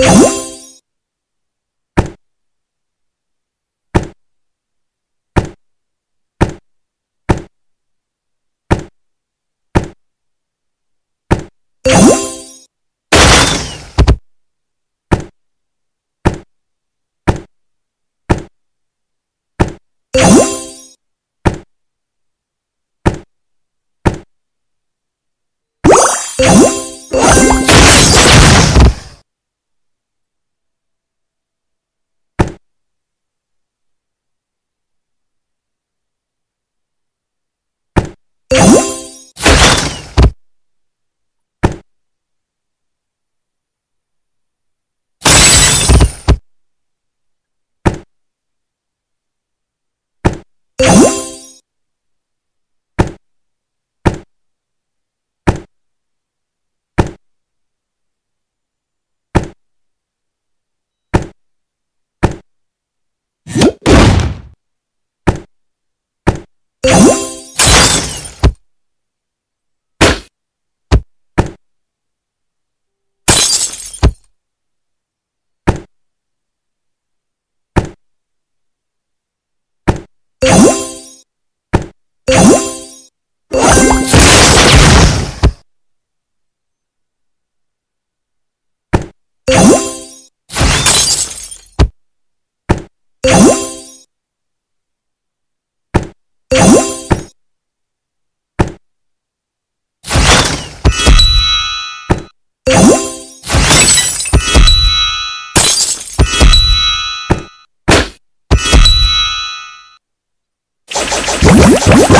Oh! Let's go.